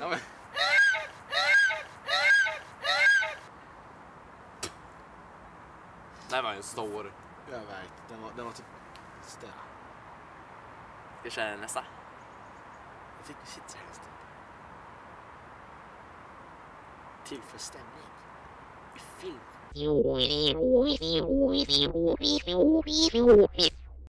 Ja, men. Det här var ju en stor. Jag vet, den var, den var typ... Sådär. Ska vi köra nästa? Jag tycker shit helst. Till för stämning. I film.